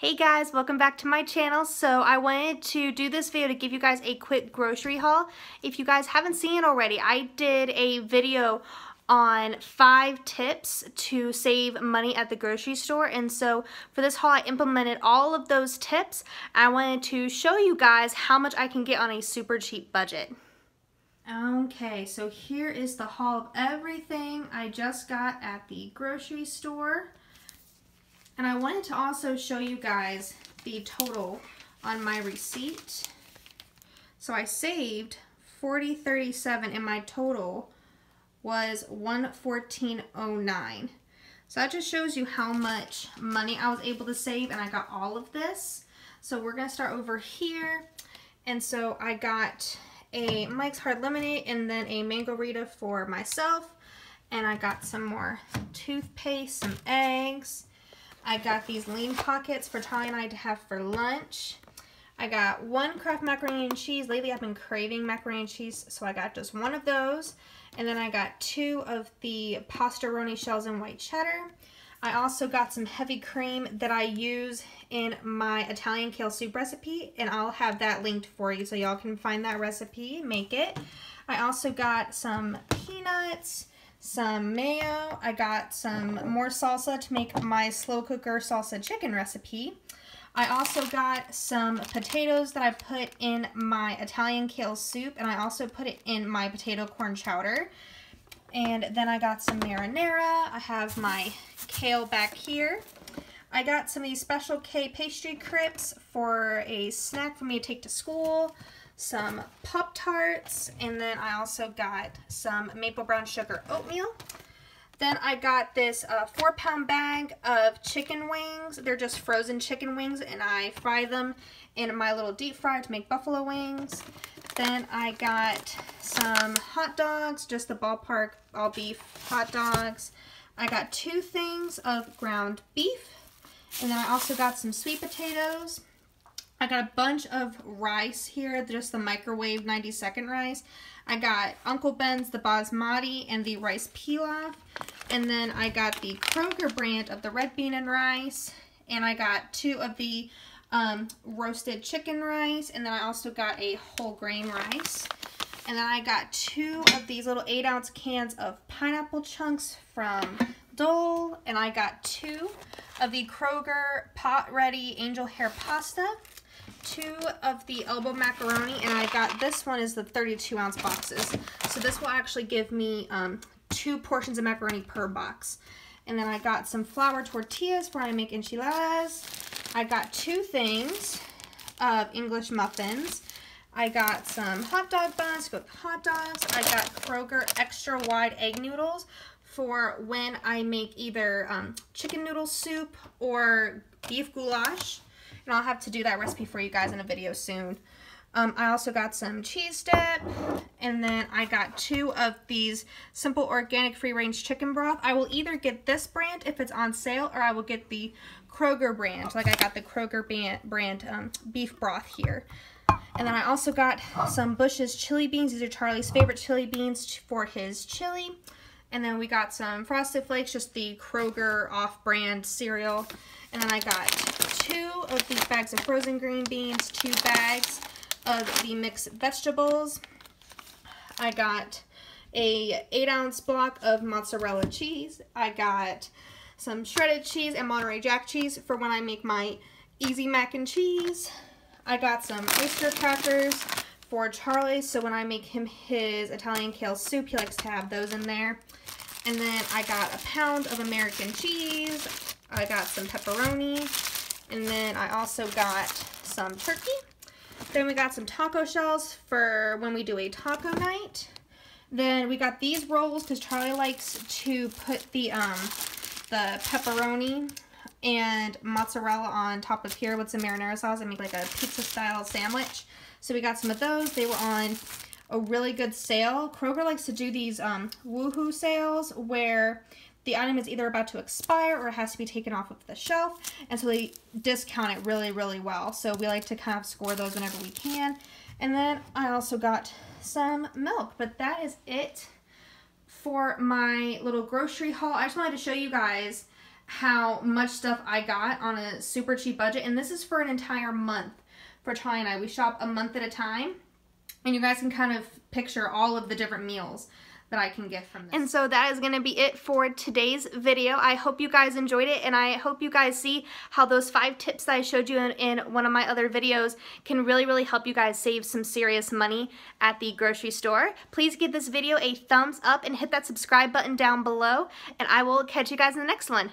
Hey guys, welcome back to my channel. So I wanted to do this video to give you guys a quick grocery haul. If you guys haven't seen it already, I did a video on five tips to save money at the grocery store and so for this haul I implemented all of those tips. I wanted to show you guys how much I can get on a super cheap budget. Okay, so here is the haul of everything I just got at the grocery store. And I wanted to also show you guys the total on my receipt. So I saved 4037 and my total was 11409. So that just shows you how much money I was able to save and I got all of this. So we're gonna start over here. And so I got a Mike's Hard Lemonade and then a Mango-Rita for myself. And I got some more toothpaste, some eggs, I got these lean pockets for Charlie and I to have for lunch. I got one Kraft macaroni and cheese. Lately I've been craving macaroni and cheese, so I got just one of those. And then I got two of the pastaroni shells in white cheddar. I also got some heavy cream that I use in my Italian kale soup recipe, and I'll have that linked for you so y'all can find that recipe, make it. I also got some peanuts, some mayo. I got some more salsa to make my slow cooker salsa chicken recipe. I also got some potatoes that I put in my Italian kale soup and I also put it in my potato corn chowder. And then I got some marinara. I have my kale back here. I got some of these Special K pastry crisps for a snack for me to take to school some Pop-Tarts, and then I also got some maple brown sugar oatmeal. Then I got this uh, four pound bag of chicken wings. They're just frozen chicken wings and I fry them in my little deep fry to make buffalo wings. Then I got some hot dogs, just the ballpark all beef hot dogs. I got two things of ground beef. And then I also got some sweet potatoes. I got a bunch of rice here, just the microwave 90 second rice. I got Uncle Ben's, the basmati, and the rice pilaf. And then I got the Kroger brand of the red bean and rice. And I got two of the um, roasted chicken rice. And then I also got a whole grain rice. And then I got two of these little 8 ounce cans of pineapple chunks from Dole. And I got two of the Kroger Pot Ready Angel Hair Pasta two of the elbow macaroni and I got this one is the 32 ounce boxes. So this will actually give me um, two portions of macaroni per box. And then I got some flour tortillas for when I make enchiladas I got two things of English muffins. I got some hot dog buns to cook hot dogs. I got Kroger extra wide egg noodles for when I make either um, chicken noodle soup or beef goulash and I'll have to do that recipe for you guys in a video soon. Um, I also got some cheese dip, and then I got two of these simple organic free-range chicken broth. I will either get this brand if it's on sale, or I will get the Kroger brand, like I got the Kroger brand, brand um, beef broth here. And then I also got some Bush's chili beans. These are Charlie's favorite chili beans for his chili. And then we got some Frosted Flakes, just the Kroger off-brand cereal. And then I got two of these bags of frozen green beans, two bags of the mixed vegetables. I got a 8 ounce block of mozzarella cheese. I got some shredded cheese and Monterey Jack cheese for when I make my easy mac and cheese. I got some oyster crackers for Charlie, so when I make him his Italian kale soup, he likes to have those in there. And then I got a pound of American cheese. I got some pepperoni. And then I also got some turkey. Then we got some taco shells for when we do a taco night. Then we got these rolls because Charlie likes to put the um, the pepperoni and mozzarella on top of here with some marinara sauce and make like a pizza style sandwich. So we got some of those. They were on a really good sale. Kroger likes to do these um, woohoo sales where the item is either about to expire or it has to be taken off of the shelf. And so they discount it really, really well. So we like to kind of score those whenever we can. And then I also got some milk. But that is it for my little grocery haul. I just wanted to show you guys how much stuff I got on a super cheap budget. And this is for an entire month for Charlie and I. We shop a month at a time. And you guys can kind of picture all of the different meals that I can get from this. And so that is going to be it for today's video. I hope you guys enjoyed it and I hope you guys see how those five tips that I showed you in, in one of my other videos can really, really help you guys save some serious money at the grocery store. Please give this video a thumbs up and hit that subscribe button down below and I will catch you guys in the next one.